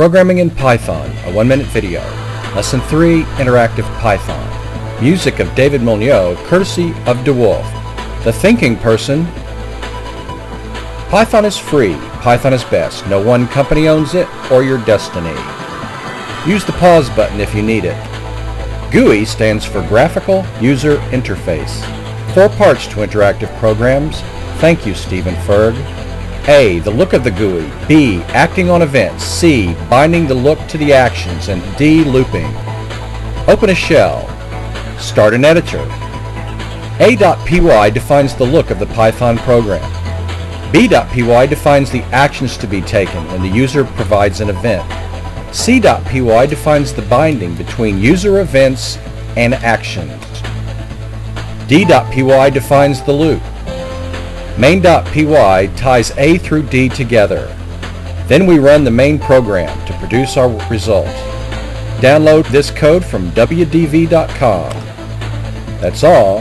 Programming in Python, a one-minute video. Lesson 3, Interactive Python. Music of David Milneau, courtesy of DeWolfe. The Thinking Person. Python is free. Python is best. No one company owns it or your destiny. Use the pause button if you need it. GUI stands for Graphical User Interface. Four parts to interactive programs. Thank you, Stephen Ferg. A. The look of the GUI. B. Acting on events. C. Binding the look to the actions. And D. Looping. Open a shell. Start an editor. A.py defines the look of the Python program. B.py defines the actions to be taken when the user provides an event. C.py defines the binding between user events and actions. D.py defines the loop. Main.py ties A through D together. Then we run the main program to produce our result. Download this code from wdv.com. That's all.